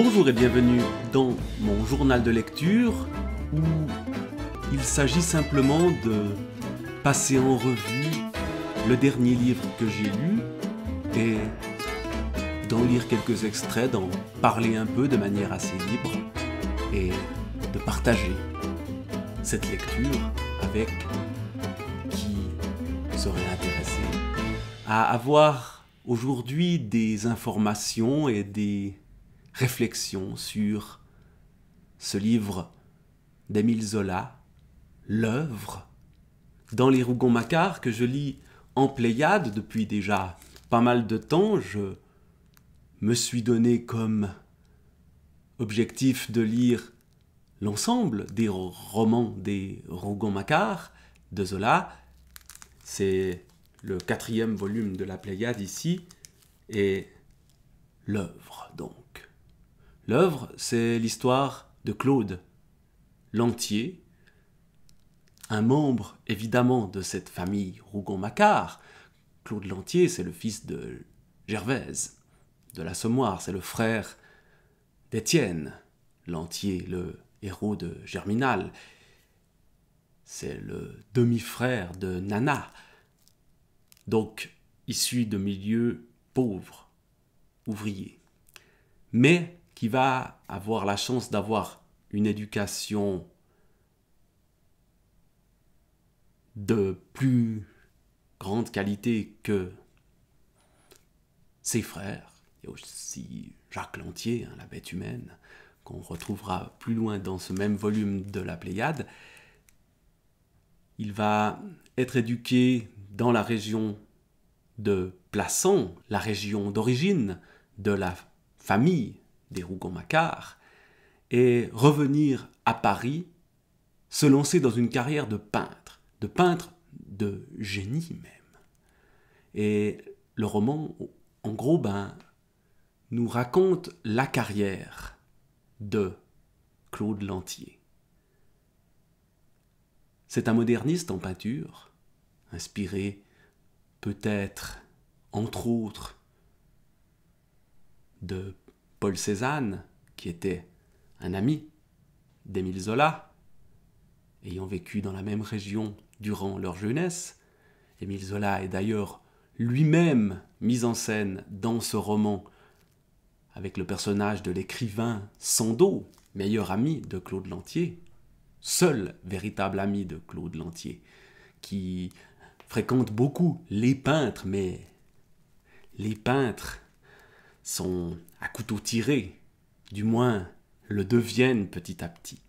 Bonjour et bienvenue dans mon journal de lecture où il s'agit simplement de passer en revue le dernier livre que j'ai lu et d'en lire quelques extraits, d'en parler un peu de manière assez libre et de partager cette lecture avec qui serait intéressé à avoir aujourd'hui des informations et des réflexions sur ce livre d'Émile Zola, L'œuvre, dans les Rougon-Macquart que je lis en Pléiade depuis déjà pas mal de temps. Je me suis donné comme objectif de lire l'ensemble des romans des Rougon-Macquart de Zola. C'est le quatrième volume de la Pléiade ici, et l'œuvre donc. L'œuvre, c'est l'histoire de Claude Lantier, un membre évidemment de cette famille Rougon-Macquart. Claude Lantier, c'est le fils de Gervaise, de l'Assommoir, c'est le frère d'Étienne Lantier, le héros de Germinal. C'est le demi-frère de Nana, donc issu de milieux pauvres, ouvriers, mais qui va avoir la chance d'avoir une éducation de plus grande qualité que ses frères. Il y a aussi Jacques Lantier, hein, la bête humaine, qu'on retrouvera plus loin dans ce même volume de la Pléiade. Il va être éduqué dans la région de Plassans, la région d'origine de la famille des Rougon-Macquart, et revenir à Paris, se lancer dans une carrière de peintre, de peintre de génie même. Et le roman, en gros, ben, nous raconte la carrière de Claude Lantier. C'est un moderniste en peinture, inspiré peut-être, entre autres, de Paul Cézanne, qui était un ami d'Émile Zola, ayant vécu dans la même région durant leur jeunesse. Émile Zola est d'ailleurs lui-même mis en scène dans ce roman avec le personnage de l'écrivain Sandeau, meilleur ami de Claude Lantier, seul véritable ami de Claude Lantier, qui fréquente beaucoup les peintres, mais les peintres sont à couteau tiré, du moins le deviennent petit à petit.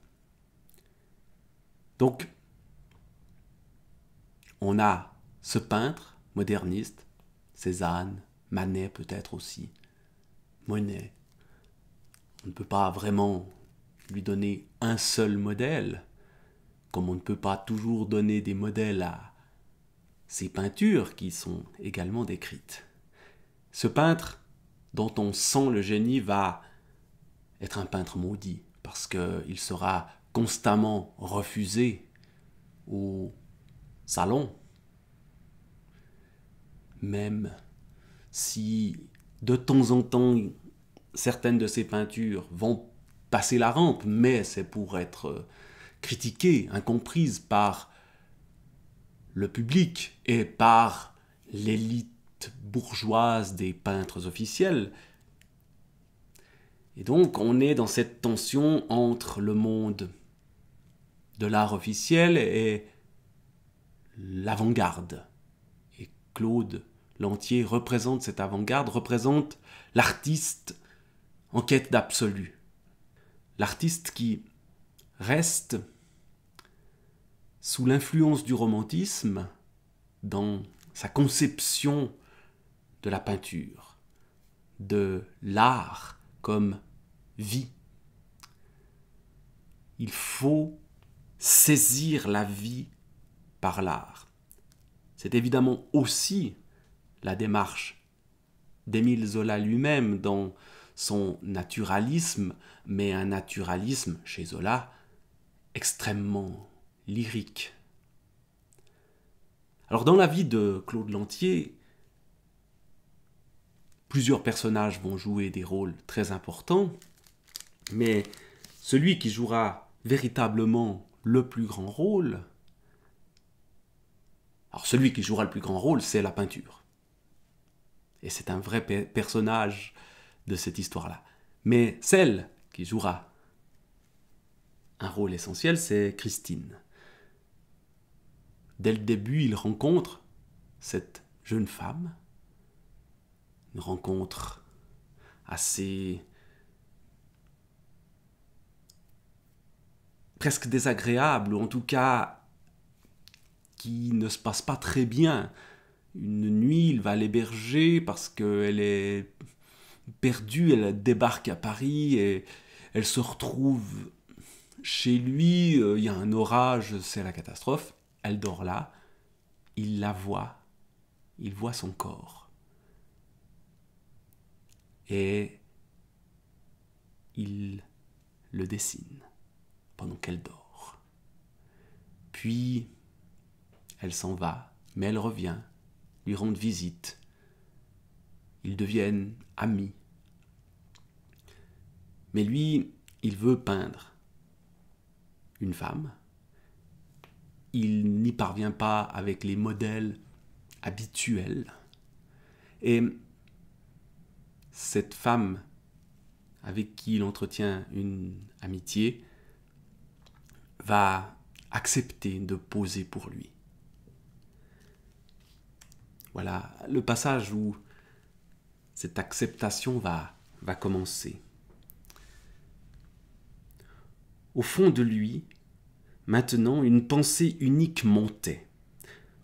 Donc, on a ce peintre moderniste, Cézanne, Manet peut-être aussi, Monet. On ne peut pas vraiment lui donner un seul modèle, comme on ne peut pas toujours donner des modèles à ces peintures qui sont également décrites. Ce peintre dont on sent le génie va être un peintre maudit, parce qu'il sera constamment refusé au salon, même si de temps en temps certaines de ces peintures vont passer la rampe, mais c'est pour être critiquées, incomprises par le public et par l'élite bourgeoise des peintres officiels. Et donc on est dans cette tension entre le monde de l'art officiel et l'avant-garde. Et Claude Lantier représente cette avant-garde, représente l'artiste en quête d'absolu. L'artiste qui reste sous l'influence du romantisme dans sa conception de la peinture, de l'art comme vie. Il faut saisir la vie par l'art. C'est évidemment aussi la démarche d'Émile Zola lui-même dans son naturalisme, mais un naturalisme chez Zola extrêmement lyrique. Alors dans la vie de Claude Lantier, plusieurs personnages vont jouer des rôles très importants. Mais celui qui jouera véritablement le plus grand rôle, alors celui qui jouera le plus grand rôle, c'est la peinture. Et c'est un vrai personnage de cette histoire-là. Mais celle qui jouera un rôle essentiel, c'est Christine. Dès le début, il rencontre cette jeune femme, une rencontre assez presque désagréable, ou en tout cas qui ne se passe pas très bien. Une nuit, il va l'héberger parce qu'elle est perdue, elle débarque à Paris et elle se retrouve chez lui, euh, il y a un orage, c'est la catastrophe, elle dort là, il la voit, il voit son corps. Et il le dessine pendant qu'elle dort. Puis, elle s'en va, mais elle revient, lui rend visite. Ils deviennent amis. Mais lui, il veut peindre une femme. Il n'y parvient pas avec les modèles habituels. Et cette femme avec qui il entretient une amitié va accepter de poser pour lui. Voilà le passage où cette acceptation va, va commencer. Au fond de lui, maintenant, une pensée unique montait.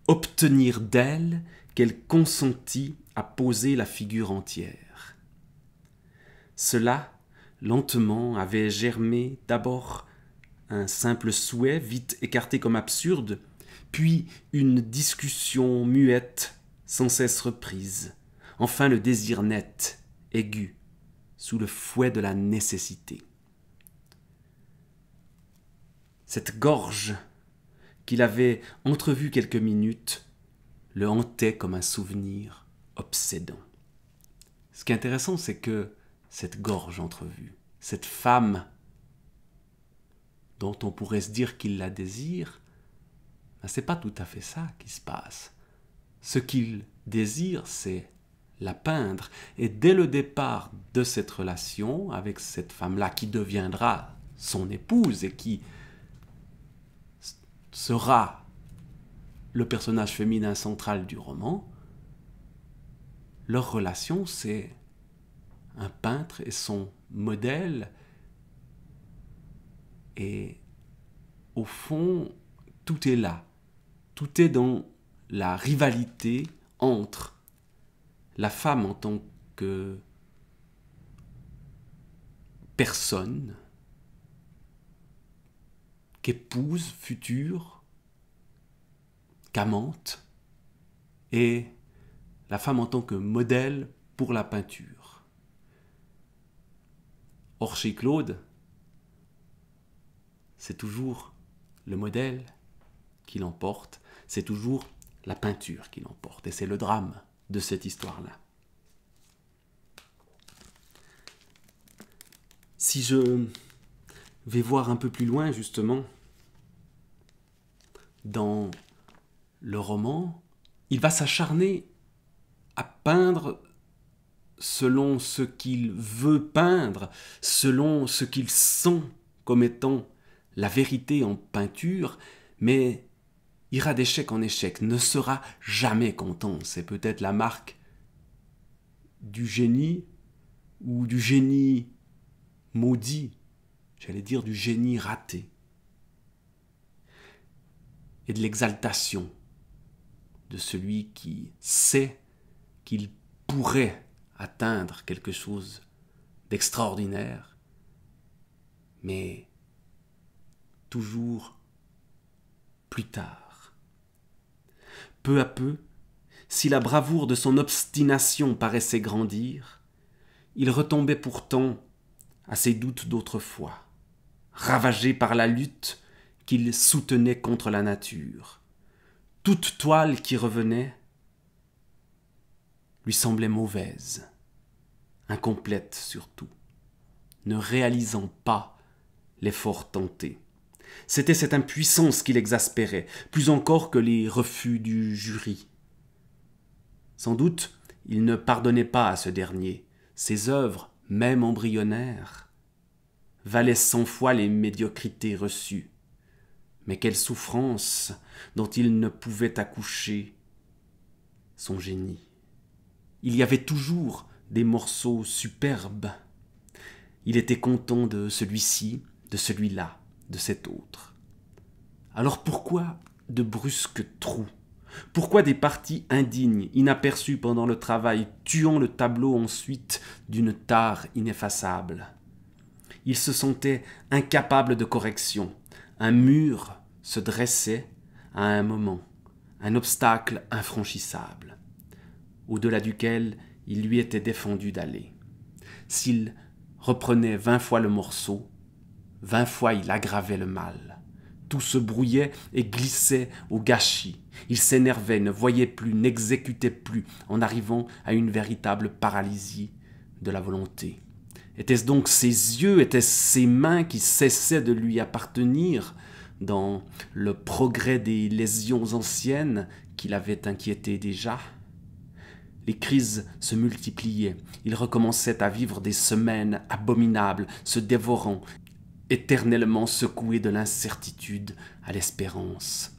Obtenir d'elle qu'elle consentît à poser la figure entière. Cela, lentement, avait germé d'abord un simple souhait vite écarté comme absurde, puis une discussion muette sans cesse reprise, enfin le désir net, aigu, sous le fouet de la nécessité. Cette gorge qu'il avait entrevue quelques minutes le hantait comme un souvenir obsédant. Ce qui est intéressant, c'est que cette gorge entrevue, cette femme dont on pourrait se dire qu'il la désire, ce c'est pas tout à fait ça qui se passe. Ce qu'il désire, c'est la peindre. Et dès le départ de cette relation avec cette femme-là qui deviendra son épouse et qui sera le personnage féminin central du roman, leur relation, c'est un peintre et son modèle et au fond, tout est là. Tout est dans la rivalité entre la femme en tant que personne, qu'épouse future, qu'amante, et la femme en tant que modèle pour la peinture. Chez Claude, c'est toujours le modèle qui l'emporte, c'est toujours la peinture qui l'emporte. Et c'est le drame de cette histoire-là. Si je vais voir un peu plus loin, justement, dans le roman, il va s'acharner à peindre selon ce qu'il veut peindre, selon ce qu'il sent comme étant la vérité en peinture, mais ira d'échec en échec, ne sera jamais content. C'est peut-être la marque du génie ou du génie maudit, j'allais dire du génie raté, et de l'exaltation de celui qui sait qu'il pourrait atteindre quelque chose d'extraordinaire, mais toujours plus tard. Peu à peu, si la bravoure de son obstination paraissait grandir, il retombait pourtant à ses doutes d'autrefois, ravagé par la lutte qu'il soutenait contre la nature. Toute toile qui revenait lui semblait mauvaise, incomplète surtout, ne réalisant pas l'effort tenté. C'était cette impuissance qui l'exaspérait, plus encore que les refus du jury. Sans doute, il ne pardonnait pas à ce dernier. Ses œuvres, même embryonnaires, valaient cent fois les médiocrités reçues. Mais quelle souffrance dont il ne pouvait accoucher son génie. Il y avait toujours des morceaux superbes. Il était content de celui-ci, de celui-là, de cet autre. Alors pourquoi de brusques trous? Pourquoi des parties indignes, inaperçues pendant le travail, tuant le tableau ensuite d'une tare ineffaçable? Il se sentait incapable de correction. Un mur se dressait à un moment, un obstacle infranchissable, au-delà duquel il lui était défendu d'aller. S'il reprenait vingt fois le morceau, vingt fois il aggravait le mal. Tout se brouillait et glissait au gâchis. Il s'énervait, ne voyait plus, n'exécutait plus, en arrivant à une véritable paralysie de la volonté. Était-ce donc ses yeux, étaient-ce ses mains qui cessaient de lui appartenir dans le progrès des lésions anciennes qui l'avaient inquiété déjà? Les crises se multipliaient, il recommençait à vivre des semaines abominables, se dévorant, éternellement secoué de l'incertitude à l'espérance.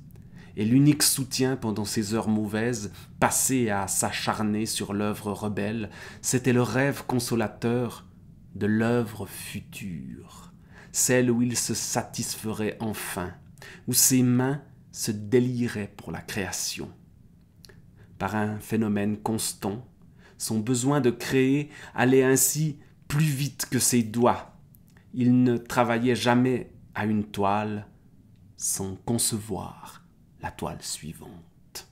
Et l'unique soutien pendant ces heures mauvaises, passées à s'acharner sur l'œuvre rebelle, c'était le rêve consolateur de l'œuvre future, celle où il se satisferait enfin, où ses mains se déliraient pour la création par un phénomène constant, son besoin de créer allait ainsi plus vite que ses doigts. Il ne travaillait jamais à une toile sans concevoir la toile suivante.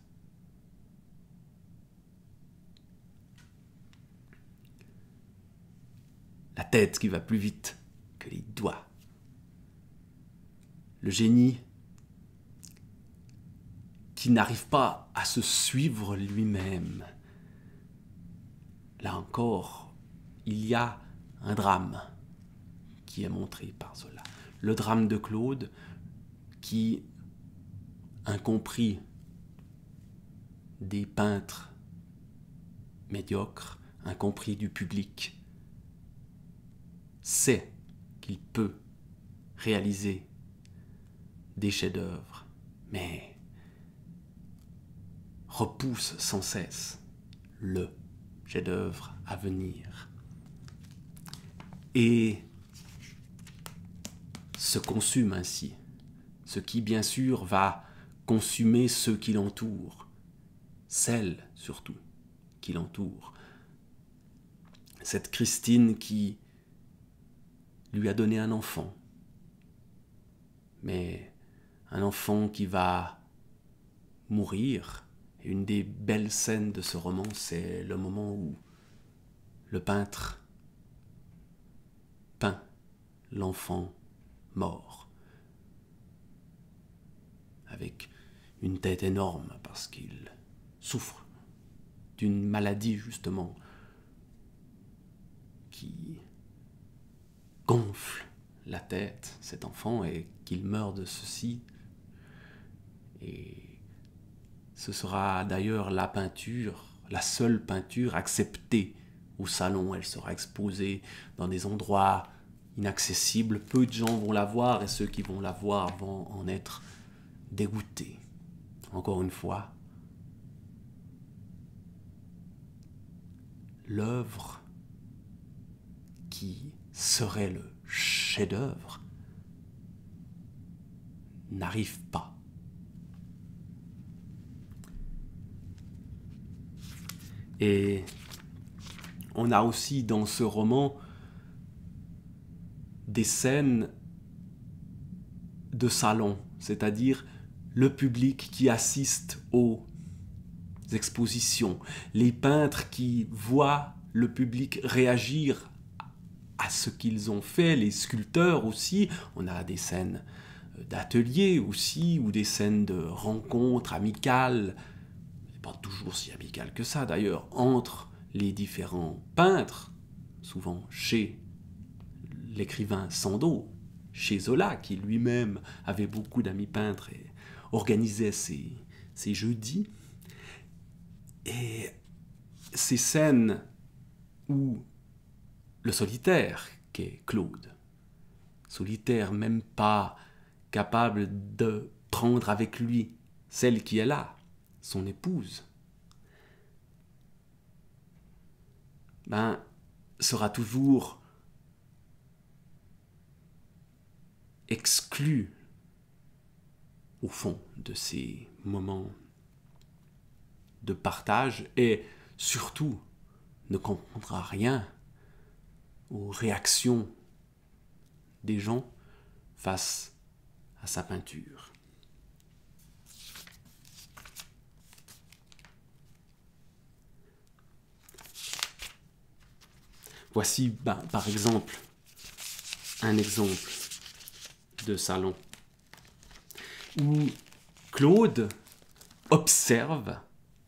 La tête qui va plus vite que les doigts. Le génie n'arrive pas à se suivre lui-même. Là encore, il y a un drame qui est montré par cela. Le drame de Claude qui, incompris des peintres médiocres, incompris du public, sait qu'il peut réaliser des chefs-d'œuvre, mais repousse sans cesse le chef-d'œuvre à venir. Et se consume ainsi, ce qui bien sûr va consumer ceux qui l'entourent, celles surtout qui l'entourent. Cette Christine qui lui a donné un enfant, mais un enfant qui va mourir une des belles scènes de ce roman, c'est le moment où le peintre peint l'enfant mort, avec une tête énorme parce qu'il souffre d'une maladie justement qui gonfle la tête, cet enfant, et qu'il meurt de ceci. Et ce sera d'ailleurs la peinture, la seule peinture acceptée au salon. Elle sera exposée dans des endroits inaccessibles. Peu de gens vont la voir et ceux qui vont la voir vont en être dégoûtés. Encore une fois, l'œuvre qui serait le chef-d'œuvre n'arrive pas Et on a aussi dans ce roman des scènes de salon, c'est-à-dire le public qui assiste aux expositions, les peintres qui voient le public réagir à ce qu'ils ont fait, les sculpteurs aussi, on a des scènes d'ateliers aussi, ou des scènes de rencontres amicales, pas toujours si amical que ça d'ailleurs, entre les différents peintres, souvent chez l'écrivain Sandeau, chez Zola, qui lui-même avait beaucoup d'amis peintres et organisait ses jeudis. Et ces scènes où le solitaire, qu'est Claude, solitaire même pas capable de prendre avec lui celle qui est là, son épouse, ben, sera toujours exclu au fond de ces moments de partage et surtout ne comprendra rien aux réactions des gens face à sa peinture. Voici ben, par exemple un exemple de salon où Claude observe,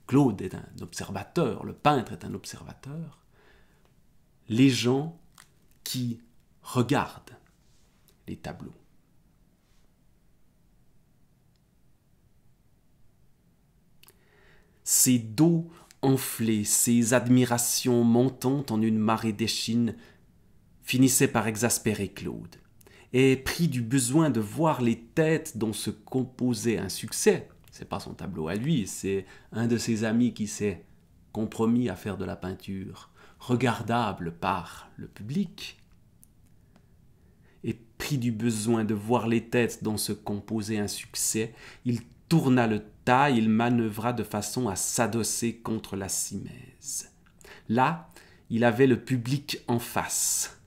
Claude est un observateur, le peintre est un observateur, les gens qui regardent les tableaux. Ces dos enflés, ces admirations montant en une marée d'échine, finissaient par exaspérer Claude. Et pris du besoin de voir les têtes dont se composait un succès, c'est pas son tableau à lui, c'est un de ses amis qui s'est compromis à faire de la peinture, regardable par le public, et pris du besoin de voir les têtes dont se composait un succès, il tourna le tas, il manœuvra de façon à s'adosser contre la simèse. Là, il avait le public en face.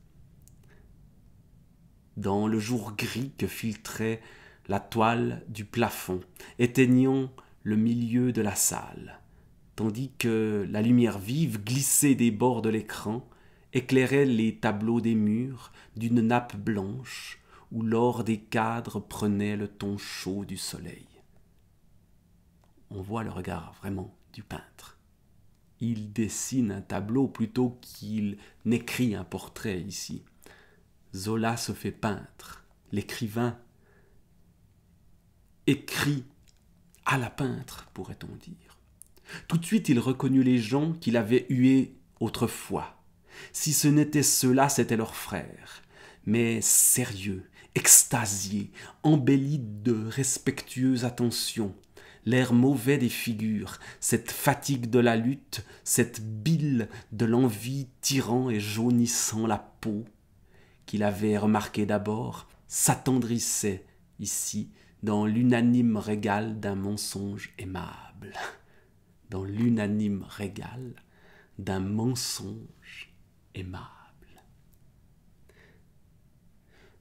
Dans le jour gris que filtrait la toile du plafond, éteignant le milieu de la salle, tandis que la lumière vive glissée des bords de l'écran éclairait les tableaux des murs d'une nappe blanche où l'or des cadres prenait le ton chaud du soleil. On voit le regard vraiment du peintre. Il dessine un tableau plutôt qu'il n'écrit un portrait ici. Zola se fait peintre. L'écrivain écrit à la peintre, pourrait-on dire. Tout de suite, il reconnut les gens qu'il avait hués autrefois. Si ce n'était ceux-là, c'était leurs frères. Mais sérieux, extasiés, embellis de respectueuse attention, l'air mauvais des figures, cette fatigue de la lutte, cette bile de l'envie tirant et jaunissant la peau, qu'il avait remarqué d'abord, s'attendrissait ici dans l'unanime régal d'un mensonge aimable, dans l'unanime régal d'un mensonge aimable.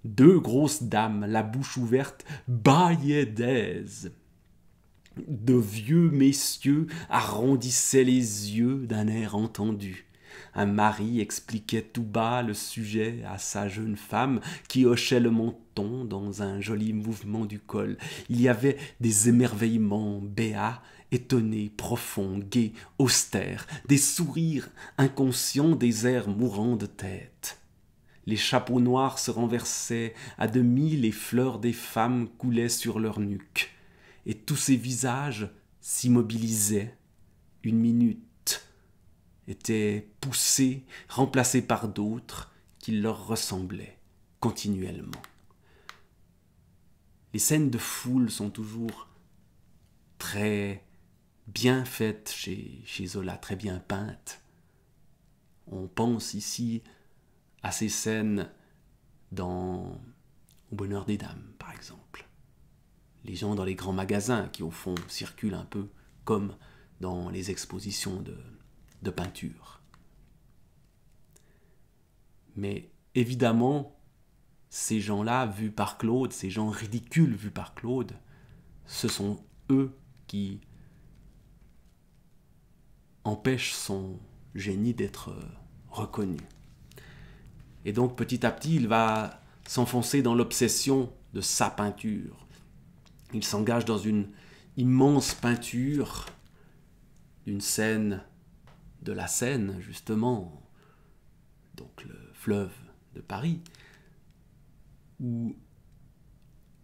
Deux grosses dames, la bouche ouverte, bâillaient d'aise. De vieux messieurs arrondissaient les yeux d'un air entendu. Un mari expliquait tout bas le sujet à sa jeune femme qui hochait le menton dans un joli mouvement du col. Il y avait des émerveillements béats, étonnés, profonds, gais, austères, des sourires inconscients, des airs mourants de tête. Les chapeaux noirs se renversaient à demi, les fleurs des femmes coulaient sur leur nuque, et tous ces visages s'immobilisaient une minute étaient poussés, remplacés par d'autres qui leur ressemblaient continuellement. Les scènes de foule sont toujours très bien faites chez, chez Zola, très bien peintes. On pense ici à ces scènes dans Au bonheur des dames, par exemple. Les gens dans les grands magasins qui, au fond, circulent un peu comme dans les expositions de, peinture. Mais évidemment, ces gens-là, vus par Claude, ces gens ridicules vus par Claude, ce sont eux qui empêchent son génie d'être reconnu. Et donc petit à petit, il va s'enfoncer dans l'obsession de sa peinture. Il s'engage dans une immense peinture d'une scène de la Seine, justement, donc le fleuve de Paris, où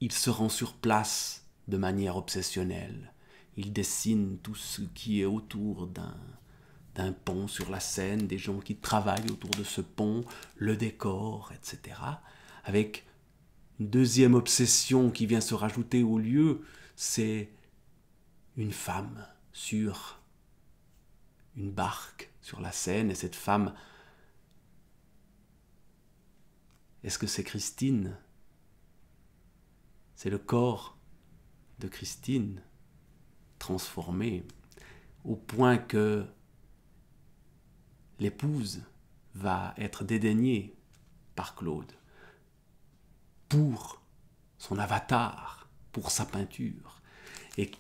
il se rend sur place de manière obsessionnelle. Il dessine tout ce qui est autour d'un pont sur la Seine, des gens qui travaillent autour de ce pont, le décor, etc. Avec une deuxième obsession qui vient se rajouter au lieu, c'est une femme sur une barque sur la Seine, et cette femme, est-ce que c'est Christine? C'est le corps de Christine transformé au point que l'épouse va être dédaignée par Claude pour son avatar, pour sa peinture, et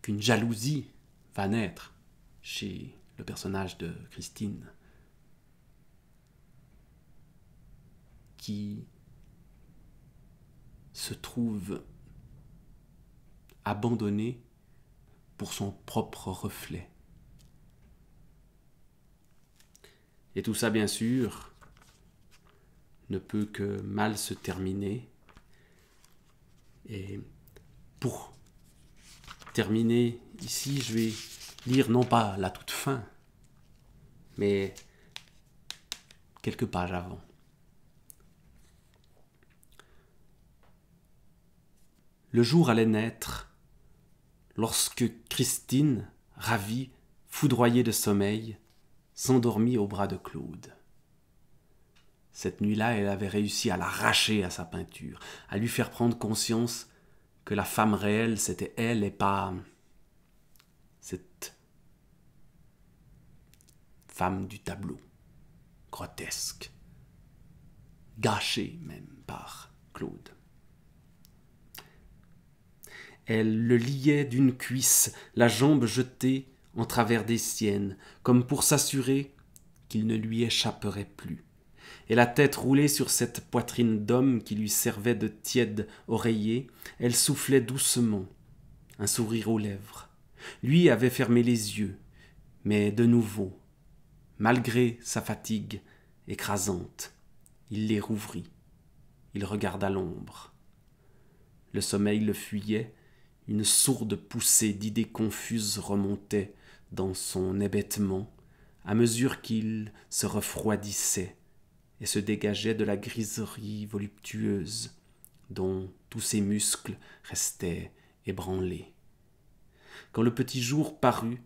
qu'une jalousie va naître chez le personnage de Christine, qui se trouve abandonné pour son propre reflet. Et tout ça, bien sûr, ne peut que mal se terminer. Et pour terminer ici, je vais lire non pas la toute fin, mais quelques pages avant. Le jour allait naître lorsque Christine, ravie, foudroyée de sommeil, s'endormit au bras de Claude. Cette nuit-là, elle avait réussi à l'arracher à sa peinture, à lui faire prendre conscience que la femme réelle, c'était elle et pas cette femme du tableau, grotesque, gâchée même par Claude. Elle le liait d'une cuisse, la jambe jetée en travers des siennes, comme pour s'assurer qu'il ne lui échapperait plus. Et la tête roulée sur cette poitrine d'homme qui lui servait de tiède oreiller, elle soufflait doucement, un sourire aux lèvres. Lui avait fermé les yeux, mais de nouveau, malgré sa fatigue écrasante, il les rouvrit. Il regarda l'ombre. Le sommeil le fuyait, une sourde poussée d'idées confuses remontait dans son hébétement à mesure qu'il se refroidissait et se dégageait de la griserie voluptueuse dont tous ses muscles restaient ébranlés. Quand le petit jour parut,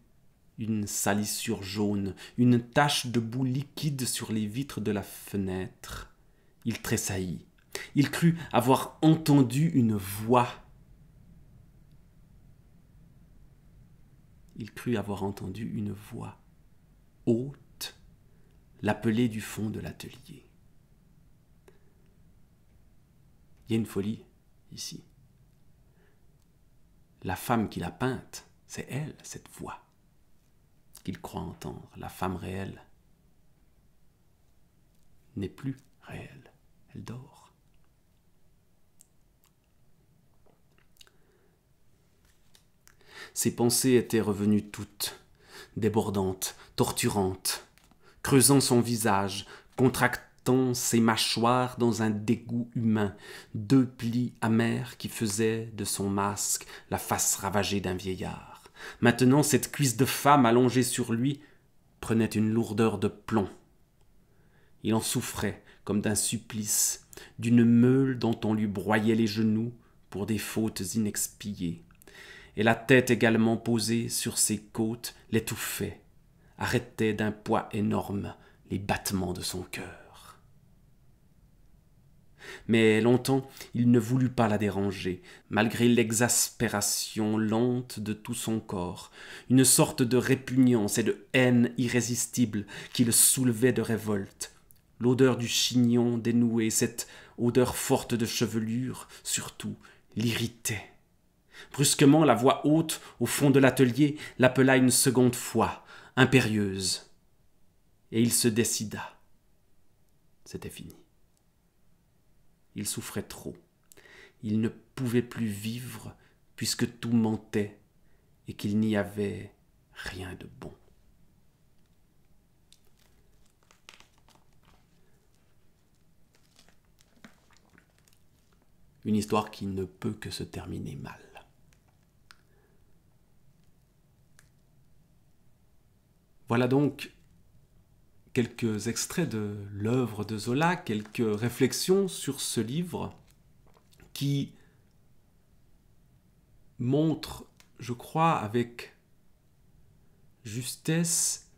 une salissure jaune, une tache de boue liquide sur les vitres de la fenêtre, il tressaillit. Il crut avoir entendu une voix il crut avoir entendu une voix haute l'appeler du fond de l'atelier. Il y a une folie ici. La femme qui l'a peinte, c'est elle, cette voix qu'il croit entendre. La femme réelle n'est plus réelle, elle dort. Ses pensées étaient revenues toutes, débordantes, torturantes, creusant son visage, contractant ses mâchoires dans un dégoût humain, deux plis amers qui faisaient de son masque la face ravagée d'un vieillard. Maintenant, cette cuisse de femme allongée sur lui prenait une lourdeur de plomb. Il en souffrait comme d'un supplice, d'une meule dont on lui broyait les genoux pour des fautes inexpiées et la tête également posée sur ses côtes l'étouffait, arrêtait d'un poids énorme les battements de son cœur. Mais longtemps il ne voulut pas la déranger, malgré l'exaspération lente de tout son corps, une sorte de répugnance et de haine irrésistible qui le soulevait de révolte. L'odeur du chignon dénoué, cette odeur forte de chevelure, surtout, l'irritait. Brusquement, la voix haute, au fond de l'atelier, l'appela une seconde fois, impérieuse. Et il se décida. C'était fini. Il souffrait trop. Il ne pouvait plus vivre puisque tout mentait et qu'il n'y avait rien de bon. une histoire qui ne peut que se terminer mal. Voilà donc quelques extraits de l'œuvre de Zola, quelques réflexions sur ce livre qui montre, je crois, avec justesse,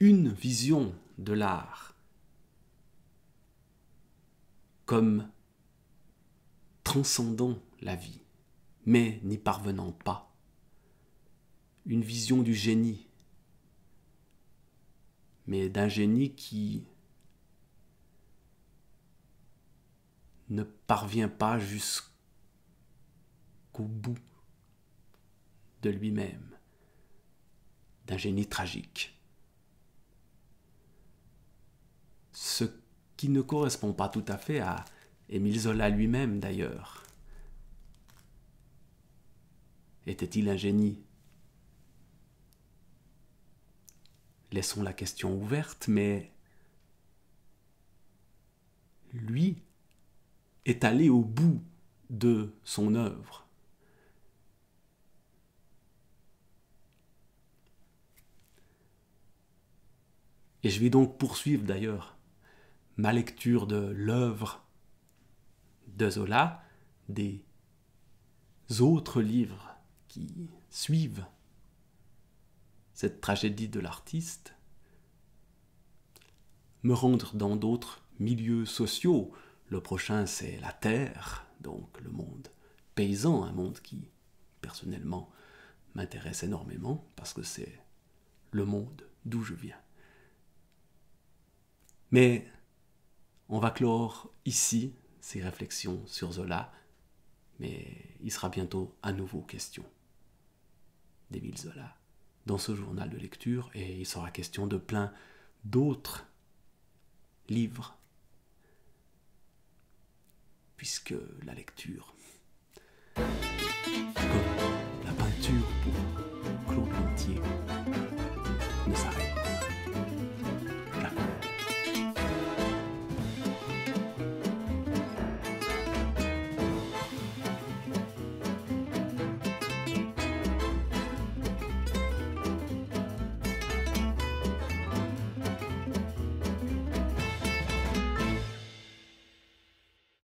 une vision de l'art comme transcendant la vie, mais n'y parvenant pas. Une vision du génie, mais d'un génie qui ne parvient pas jusqu'au bout de lui-même, d'un génie tragique. Ce qui ne correspond pas tout à fait à Émile Zola lui-même d'ailleurs. Était-il un génie? Laissons la question ouverte, mais lui est allé au bout de son œuvre. Et je vais donc poursuivre d'ailleurs ma lecture de l'œuvre de Zola, des autres livres qui suivent tragédie de l'artiste, me rendre dans d'autres milieux sociaux. Le prochain, c'est la terre, donc le monde paysan, un monde qui, personnellement, m'intéresse énormément parce que c'est le monde d'où je viens. Mais on va clore ici ces réflexions sur Zola, mais il sera bientôt à nouveau question d'Émile Zola dans ce journal de lecture et il sera question de plein d'autres livres, puisque la lecture